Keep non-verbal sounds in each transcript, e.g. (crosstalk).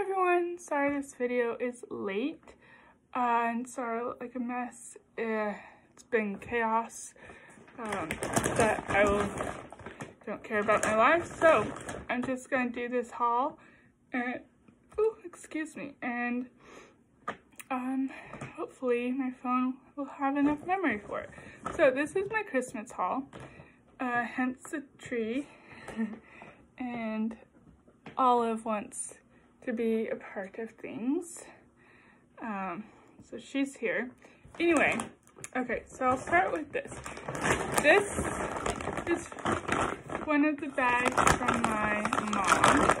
everyone! Sorry this video is late uh, and sorry like a mess. Uh, it's been chaos um, but I will, don't care about my life so I'm just gonna do this haul and excuse me and um, hopefully my phone will have enough memory for it. So this is my Christmas haul, uh, hence the tree (laughs) and Olive wants to be a part of things. Um, so she's here. Anyway, okay, so I'll start with this. This is one of the bags from my mom.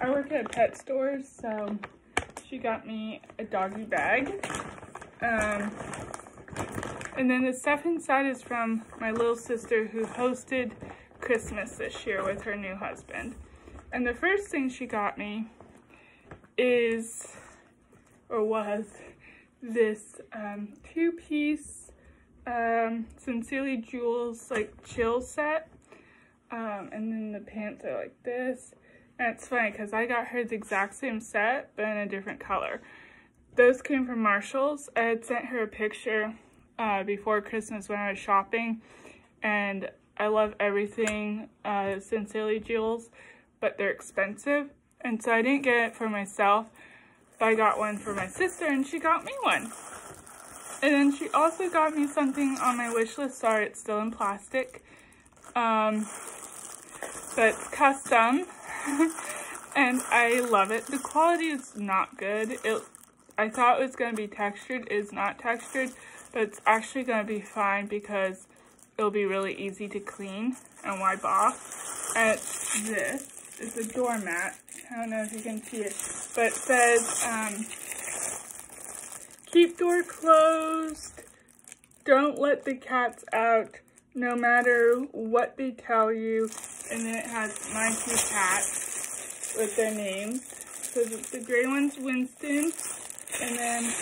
I work at a pet store, so she got me a doggy bag. Um, and then the stuff inside is from my little sister who hosted Christmas this year with her new husband. And the first thing she got me is, or was, this um, two-piece um, Sincerely Jules like chill set. Um, and then the pants are like this. And it's funny because I got her the exact same set, but in a different color. Those came from Marshalls. I had sent her a picture uh, before Christmas when I was shopping. And I love everything uh, Sincerely Jules but they're expensive. And so I didn't get it for myself, but I got one for my sister and she got me one. And then she also got me something on my wish list. Sorry, it's still in plastic. Um, but it's custom. (laughs) and I love it. The quality is not good. It, I thought it was going to be textured. It is not textured, but it's actually going to be fine because it'll be really easy to clean and wipe off. And it's this is a doormat. I don't know if you can see it, but it says, um, keep door closed, don't let the cats out, no matter what they tell you. And then it has my two cats with their names. So the gray one's Winston, and then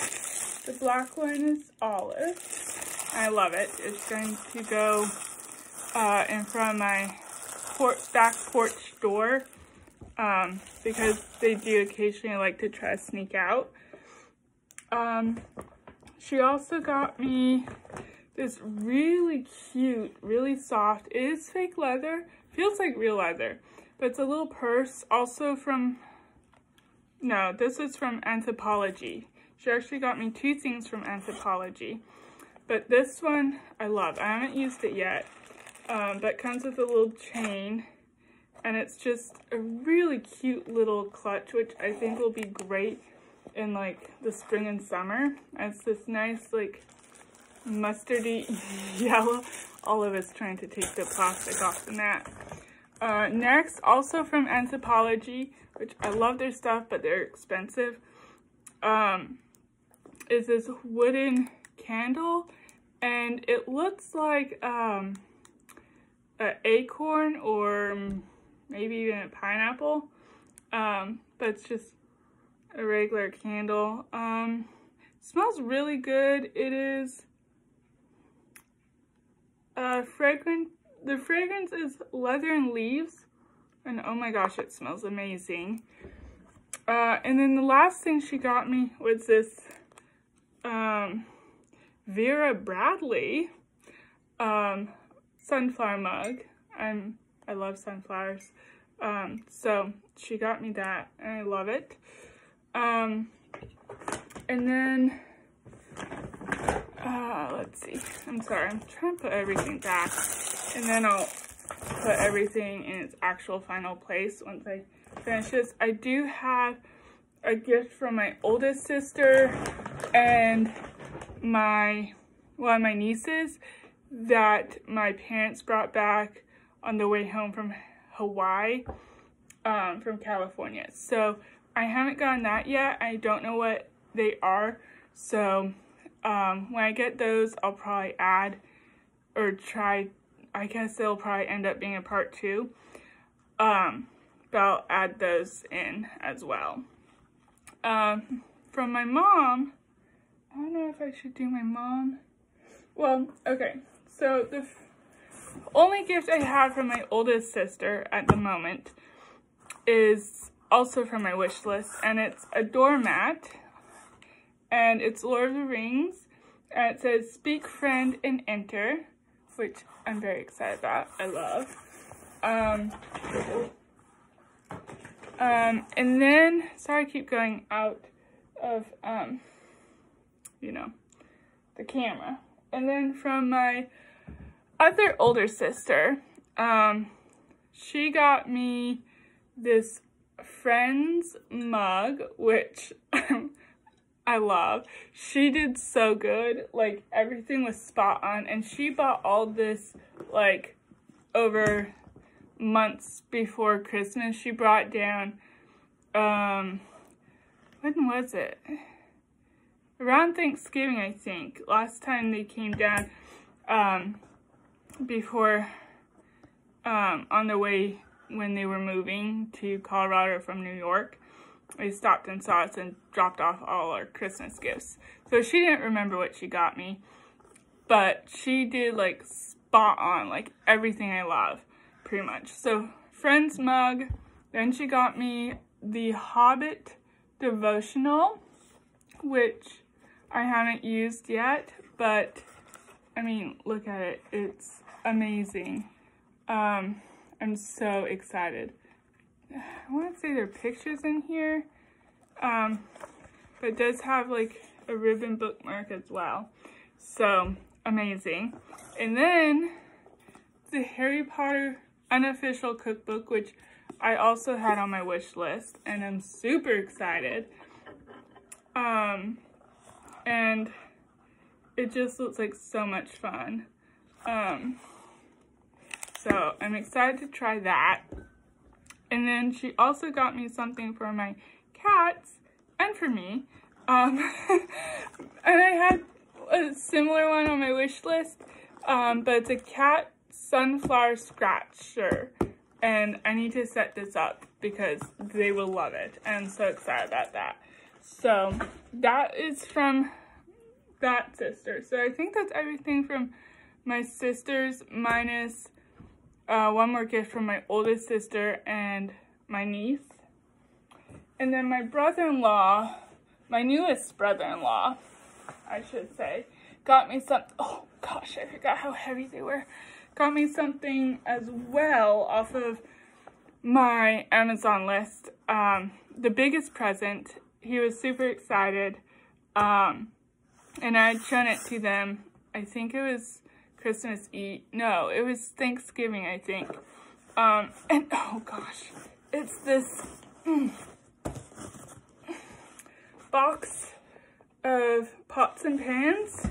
the black one is Olive. I love it. It's going to go uh, in front of my port, back porch door um, because they do occasionally like to try to sneak out. Um, she also got me this really cute, really soft, it is fake leather, feels like real leather, but it's a little purse also from, no, this is from Anthropologie. She actually got me two things from Anthropologie, but this one I love. I haven't used it yet um, that comes with a little chain and it's just a really cute little clutch which I think will be great in like the spring and summer. And it's this nice like mustardy (laughs) yellow. All of us trying to take the plastic off the mat. Uh, next, also from Anthropologie, which I love their stuff, but they're expensive, um, is this wooden candle. And it looks like um, an acorn or maybe even a pineapple. Um, but it's just a regular candle. Um, smells really good. It is uh, fragrant. The fragrance is leather and leaves. And oh my gosh, it smells amazing. Uh, and then the last thing she got me was this um, Vera Bradley um, sunflower mug. I'm, I love sunflowers. Um, so she got me that and I love it. Um, and then, uh, let's see. I'm sorry, I'm trying to put everything back and then I'll put everything in its actual final place once I finish this. I do have a gift from my oldest sister and my, one of my nieces that my parents brought back on the way home from Hawaii, um, from California. So I haven't gotten that yet. I don't know what they are. So um, when I get those, I'll probably add or try, I guess they'll probably end up being a part two. Um, but I'll add those in as well. Um, from my mom, I don't know if I should do my mom. Well, okay. So the only gift I have from my oldest sister at the moment is also from my wish list, and it's a doormat, and it's Lord of the Rings, and it says, speak friend and enter, which I'm very excited about, I love. Um, um, and then, sorry I keep going out of, um, you know, the camera. And then from my other older sister, um, she got me this Friends mug, which (laughs) I love. She did so good. Like, everything was spot on. And she bought all this, like, over months before Christmas. She brought down, um, when was it? Around Thanksgiving, I think. Last time they came down, um, before, um, on the way when they were moving to Colorado from New York. They stopped and saw us and dropped off all our Christmas gifts. So she didn't remember what she got me, but she did like spot on, like everything I love, pretty much. So Friends mug, then she got me the Hobbit devotional, which I haven't used yet, but I mean, look at it. It's amazing. Um, I'm so excited. I want to say there are pictures in here, um, but it does have like a ribbon bookmark as well. So amazing. And then the Harry Potter unofficial cookbook, which I also had on my wish list, and I'm super excited. Um, and it just looks like so much fun. Um, so I'm excited to try that. And then she also got me something for my cats and for me. Um, (laughs) and I had a similar one on my wish list, um, but it's a cat sunflower scratcher. And I need to set this up because they will love it. I'm so excited about that. So that is from that sister. So I think that's everything from my sisters minus uh, one more gift from my oldest sister and my niece. And then my brother-in-law, my newest brother-in-law, I should say, got me some, oh gosh, I forgot how heavy they were. Got me something as well off of my Amazon list. Um, the biggest present, he was super excited. Um, and I had shown it to them. I think it was Christmas Eve. No, it was Thanksgiving, I think. Um, and oh gosh, it's this mm, box of pots and pans.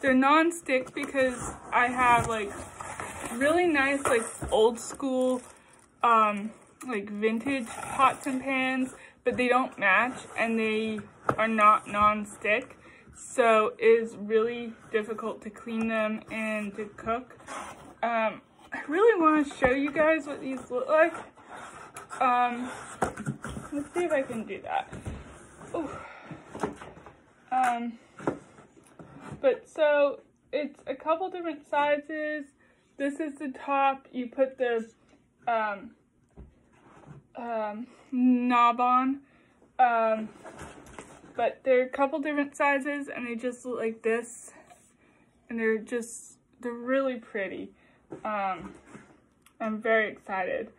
They're non-stick because I have like really nice like old school um, like vintage pots and pans, but they don't match and they are not non-stick so it is really difficult to clean them and to cook. Um, I really want to show you guys what these look like. Um, let's see if I can do that. Ooh. Um, but so it's a couple different sizes. This is the top. You put the um, um, knob on. Um, but they're a couple different sizes and they just look like this. And they're just, they're really pretty. Um, I'm very excited.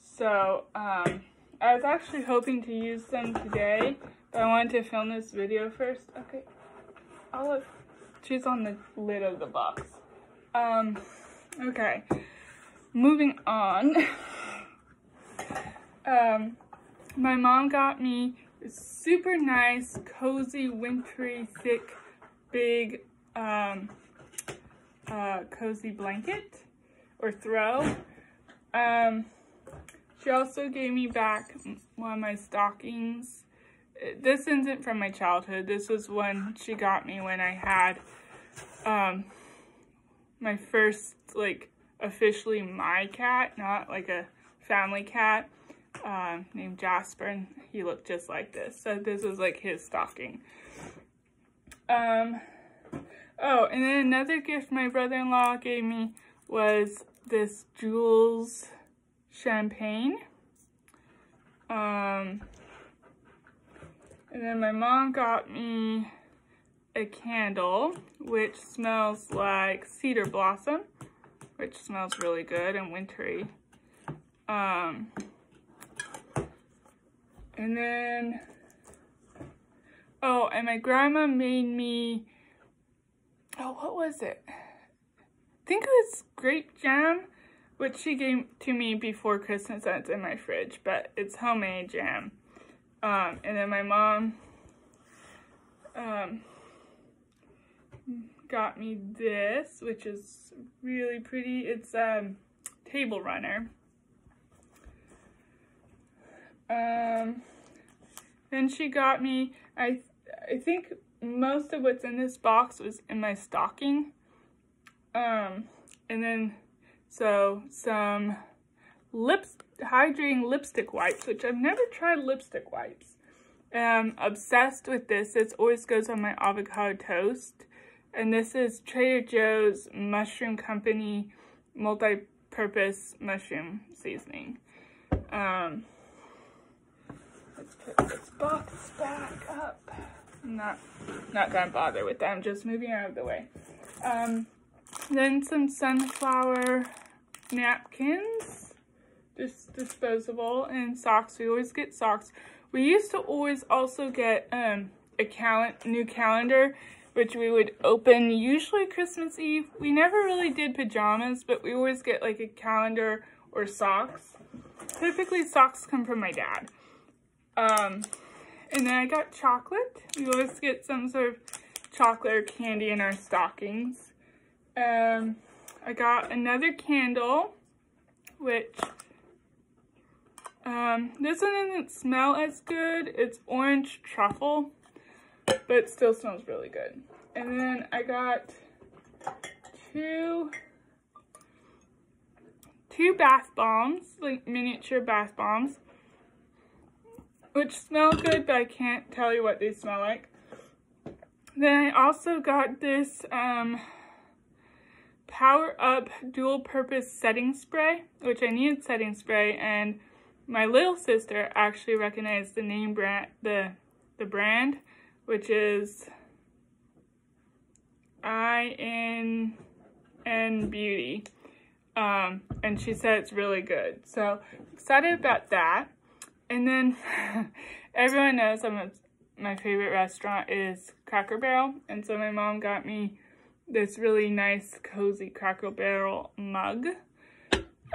So, um, I was actually hoping to use them today, but I wanted to film this video first. Okay, I'll look. She's on the lid of the box. Um, okay, moving on. (laughs) um, my mom got me super nice, cozy, wintry, thick, big, um, uh, cozy blanket or throw. Um, she also gave me back one of my stockings. This isn't from my childhood. This was one she got me when I had um, my first, like, officially my cat, not like a family cat um, named Jasper, and he looked just like this. So this was like his stocking. Um, oh, and then another gift my brother-in-law gave me was this Jules champagne. Um, and then my mom got me a candle, which smells like cedar blossom, which smells really good and wintry. Um, and then, oh, and my grandma made me, oh, what was it? I think it was grape jam, which she gave to me before Christmas. That's in my fridge, but it's homemade jam. Um, and then my mom um, got me this, which is really pretty. It's a um, table runner. Um, then she got me, I, I think most of what's in this box was in my stocking. Um, and then, so some lips, hydrating lipstick wipes, which I've never tried lipstick wipes. I'm obsessed with this. It always goes on my avocado toast. And this is Trader Joe's Mushroom Company multi-purpose mushroom seasoning. Um, put this box back up. I'm not, not gonna bother with that. I'm just moving out of the way. Um, then some sunflower napkins, just disposable, and socks. We always get socks. We used to always also get um, a cal new calendar which we would open usually Christmas Eve. We never really did pajamas, but we always get like a calendar or socks. Typically socks come from my dad. Um, and then I got chocolate. We always get some sort of chocolate or candy in our stockings. Um, I got another candle, which um, this one doesn't smell as good. It's orange truffle but it still smells really good. And then I got two two bath bombs, like miniature bath bombs, which smell good, but I can't tell you what they smell like. Then I also got this um, Power Up Dual Purpose Setting Spray, which I needed setting spray, and my little sister actually recognized the name brand, the, the brand, which is I N N Beauty. Um, and she said it's really good. So excited about that. And then (laughs) everyone knows I'm my favorite restaurant is Cracker Barrel. And so my mom got me this really nice, cozy Cracker Barrel mug.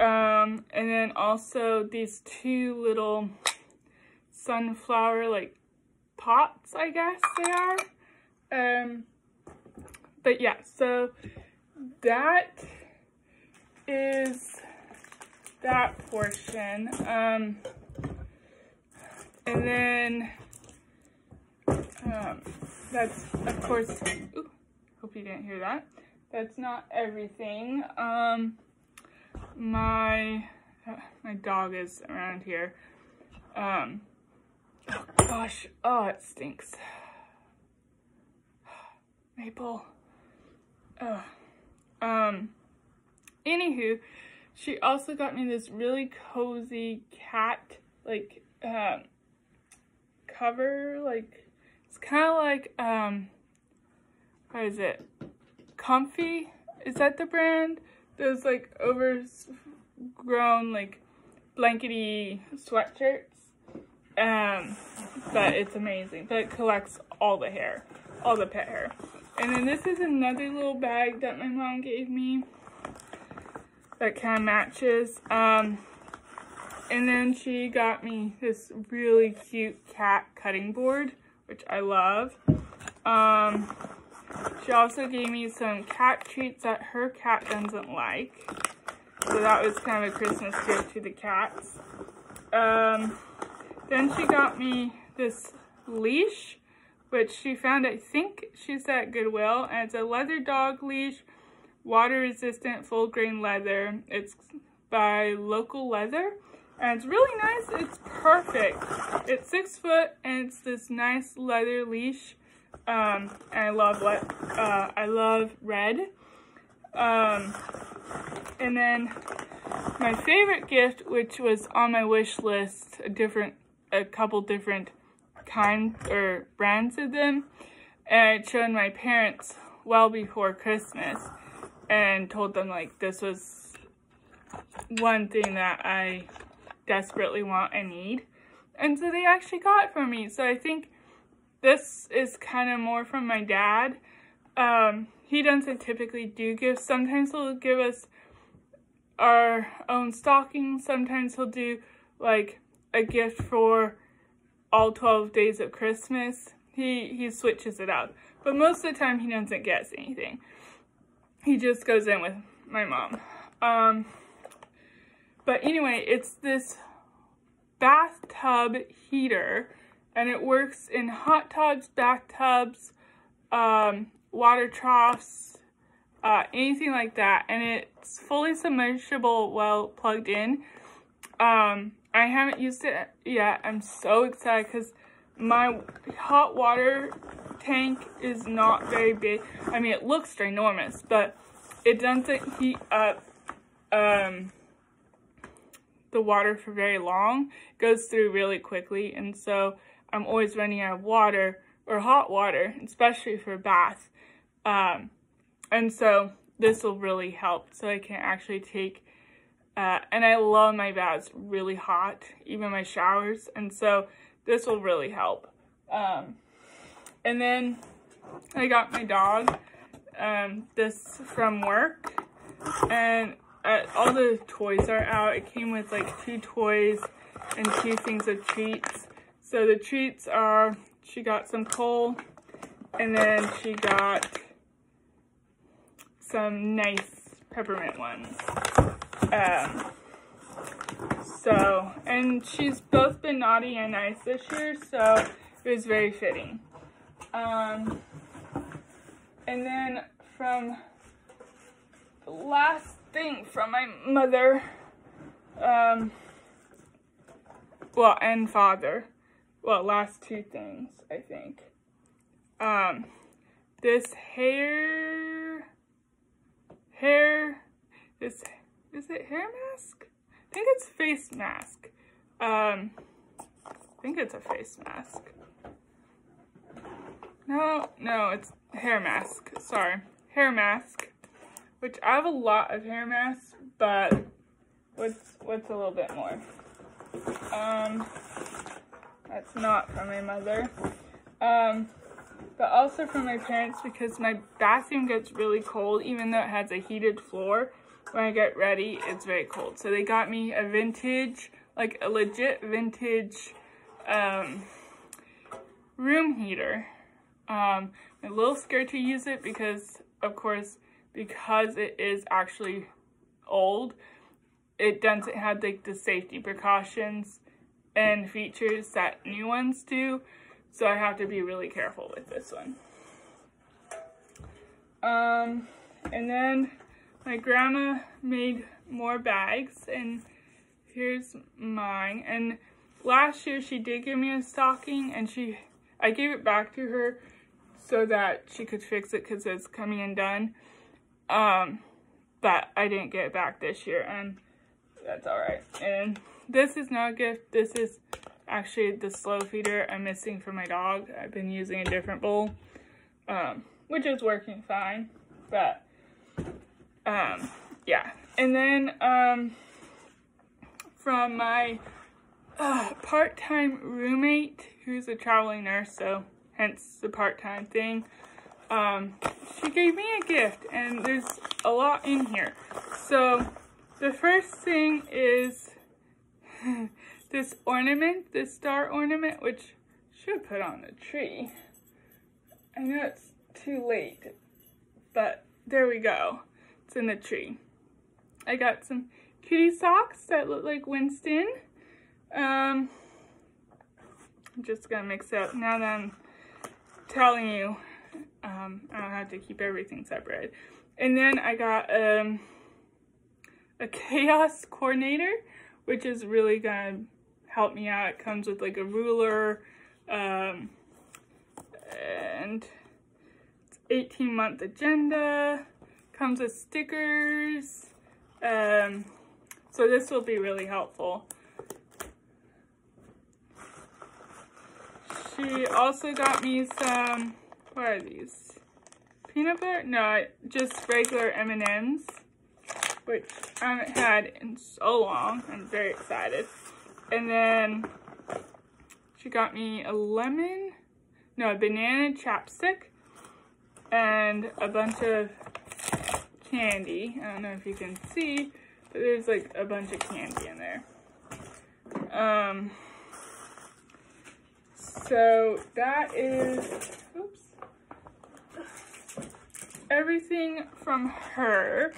Um, and then also these two little sunflower like pots, I guess they are. Um, but yeah, so that is that portion. Um, and then, um, that's, of course, ooh, hope you didn't hear that. That's not everything. Um, my, uh, my dog is around here. Um, Oh gosh, oh it stinks. (sighs) Maple. Oh. Um, anywho, she also got me this really cozy cat, like, um, cover, like, it's kind of like, um, what is it? Comfy? Is that the brand? Those, like, overgrown, like, blankety sweatshirts. Um, but it's amazing. But it collects all the hair, all the pet hair. And then this is another little bag that my mom gave me that kind of matches. Um, and then she got me this really cute cat cutting board, which I love. Um, she also gave me some cat treats that her cat doesn't like. So that was kind of a Christmas gift to the cats. Um, then she got me this leash, which she found, I think she's at Goodwill, and it's a leather dog leash, water resistant full grain leather. It's by Local Leather, and it's really nice. It's perfect. It's six foot, and it's this nice leather leash. Um, and I love what uh, I love red. Um, and then my favorite gift, which was on my wish list, a different, a couple different kinds or brands of them, and I'd shown my parents well before Christmas and told them like this was one thing that I desperately want and need. And so they actually got it for me. So I think this is kind of more from my dad. Um, he doesn't typically do gifts. Sometimes he'll give us our own stocking. Sometimes he'll do like a gift for all 12 days of Christmas. He, he switches it up. But most of the time he doesn't guess anything. He just goes in with my mom. Um, but anyway, it's this bathtub heater and it works in hot tubs, bathtubs, um, water troughs, uh, anything like that. And it's fully submersible, well plugged in. Um, I haven't used it yet. I'm so excited because my hot water tank is not very big. I mean, it looks ginormous, but it doesn't heat up um, the water for very long. Goes through really quickly, and so I'm always running out of water or hot water, especially for a bath. Um, and so this will really help so I can actually take uh, and I love my baths really hot, even my showers. And so this will really help. Um, and then I got my dog um, this from work. And all the toys are out. It came with like two toys and two things of treats. So the treats are, she got some coal and then she got some nice peppermint ones. Um, so, and she's both been naughty and nice this year, so it was very fitting. Um, and then from last thing from my mother, um, well, and father, well, last two things, I think. Um, this hair, hair, this is it hair mask? I think it's face mask. Um, I think it's a face mask. No, no, it's hair mask. Sorry. Hair mask. Which I have a lot of hair masks, but what's what's a little bit more? Um, that's not from my mother. Um, but also from my parents because my bathroom gets really cold even though it has a heated floor when I get ready, it's very cold. So they got me a vintage, like a legit vintage um, room heater. Um, I'm a little scared to use it because, of course, because it is actually old, it doesn't have like the safety precautions and features that new ones do. So I have to be really careful with this one. Um, and then my grandma made more bags and here's mine. And last year she did give me a stocking and she, I gave it back to her so that she could fix it because it's coming undone. Um, but I didn't get it back this year and that's all right. And this is not a gift. This is actually the slow feeder I'm missing for my dog. I've been using a different bowl, um, which is working fine, but um, yeah. And then um, from my uh, part-time roommate, who's a traveling nurse, so hence the part-time thing, um, she gave me a gift, and there's a lot in here. So the first thing is (laughs) this ornament, this star ornament, which should put on the tree. I know it's too late, but there we go. It's in the tree. I got some kitty socks that look like Winston. Um, I'm just gonna mix it up. Now that I'm telling you, um, I don't have to keep everything separate. And then I got um, a chaos coordinator, which is really gonna help me out. It comes with like a ruler, um, and it's 18 month agenda comes with stickers, um, So this will be really helpful. She also got me some, what are these? Peanut butter? No, just regular M&Ms, which I haven't had in so long. I'm very excited. And then she got me a lemon, no, a banana chapstick, and a bunch of candy. I don't know if you can see, but there's like a bunch of candy in there. Um, so that is, oops, everything from her.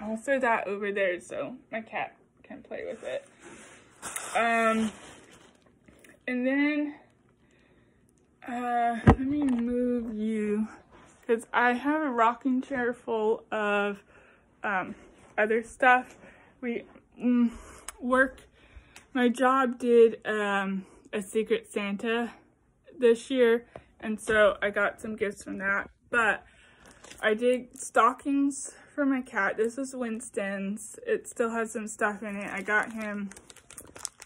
I'll throw that over there so my cat can play with it. Um, and then, uh, let me move you because I have a rocking chair full of um, other stuff. We mm, work, my job did um, a Secret Santa this year, and so I got some gifts from that. But I did stockings for my cat. This is Winston's. It still has some stuff in it. I got him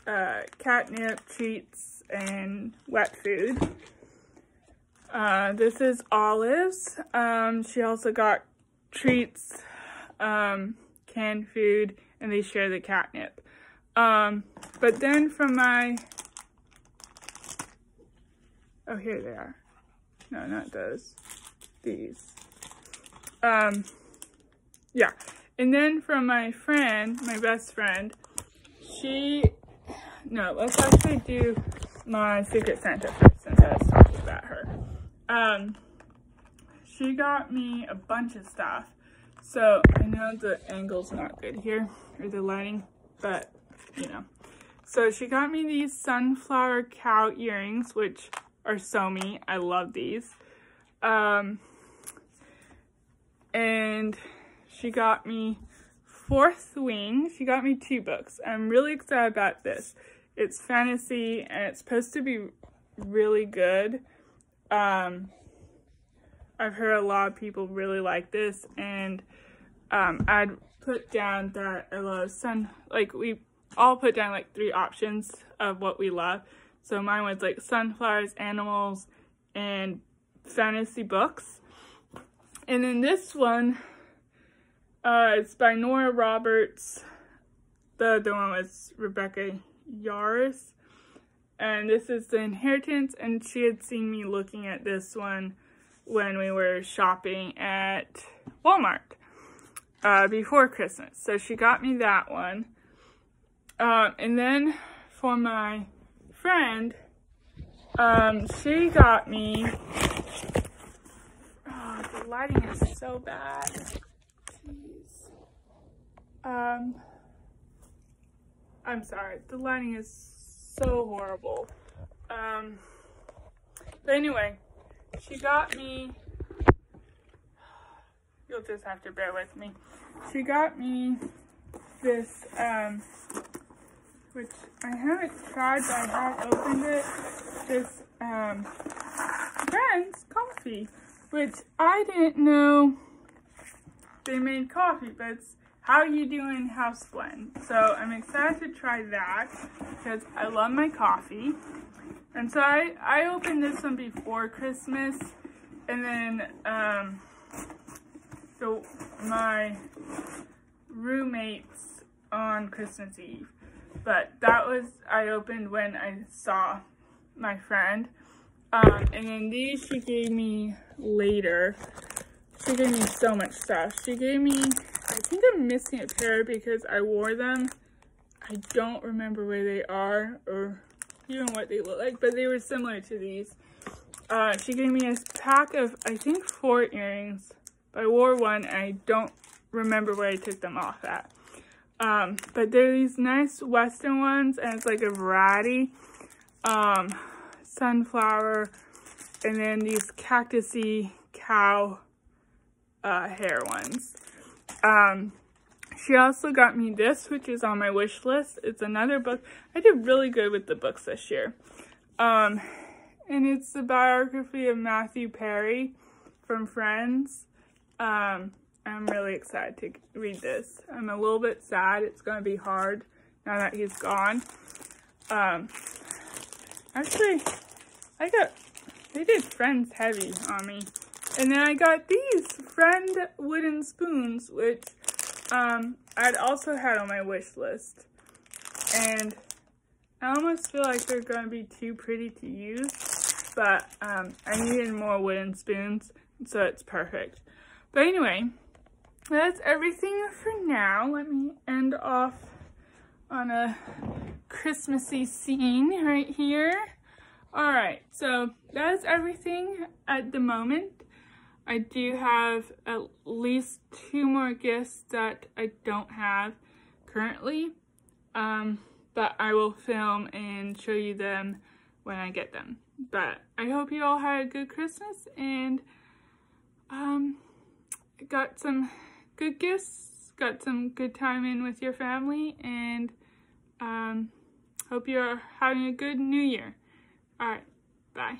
uh, catnip, treats, and wet food. Uh, this is Olive's. Um, she also got treats, um, canned food, and they share the catnip. Um, but then from my, oh, here they are. No, not those. These. Um, yeah. And then from my friend, my best friend, she, no, let's actually do my Secret Santa first since I was talking about her. Um, she got me a bunch of stuff. So I know the angle's not good here, or the lighting, but you know. So she got me these sunflower cow earrings, which are so me. I love these. Um, and she got me Fourth Wing. She got me two books. I'm really excited about this. It's fantasy and it's supposed to be really good. Um, I've heard a lot of people really like this, and um, I'd put down that I love sun. Like we all put down like three options of what we love. So mine was like sunflowers, animals, and fantasy books. And then this one, uh, it's by Nora Roberts. The other one was Rebecca Yarros and this is the inheritance and she had seen me looking at this one when we were shopping at Walmart uh, before Christmas. So she got me that one. Um, and then for my friend, um, she got me, lighting is so bad. Jeez. Um, I'm sorry, the lighting is so horrible. Um, but anyway, she got me, you'll just have to bear with me. She got me this, um, which I haven't tried, but I have opened it, this, um, Friends coffee, which I didn't know they made coffee, but it's how you doing house blend. So I'm excited to try that because I love my coffee. And so I, I opened this one before Christmas and then um, so my roommates on Christmas Eve. But that was, I opened when I saw my friend. Um, and then these she gave me later. She gave me so much stuff. She gave me I think I'm missing a pair because I wore them. I don't remember where they are or even what they look like, but they were similar to these. Uh, she gave me a pack of, I think, four earrings. I wore one and I don't remember where I took them off at. Um, but they're these nice Western ones and it's like a variety. Um, sunflower and then these cactusy cow uh, hair ones. Um, she also got me this, which is on my wish list. It's another book. I did really good with the books this year. Um, and it's the biography of Matthew Perry from Friends. Um, I'm really excited to read this. I'm a little bit sad. It's going to be hard now that he's gone. Um, actually, I got, they did Friends Heavy on me. And then I got these Friend wooden spoons, which um, I'd also had on my wish list. And I almost feel like they're going to be too pretty to use, but um, I needed more wooden spoons, so it's perfect. But anyway, that's everything for now. Let me end off on a Christmassy scene right here. All right, so that's everything at the moment. I do have at least two more gifts that I don't have currently, um, but I will film and show you them when I get them. But I hope you all had a good Christmas and um, got some good gifts, got some good time in with your family, and um, hope you're having a good new year. All right, bye.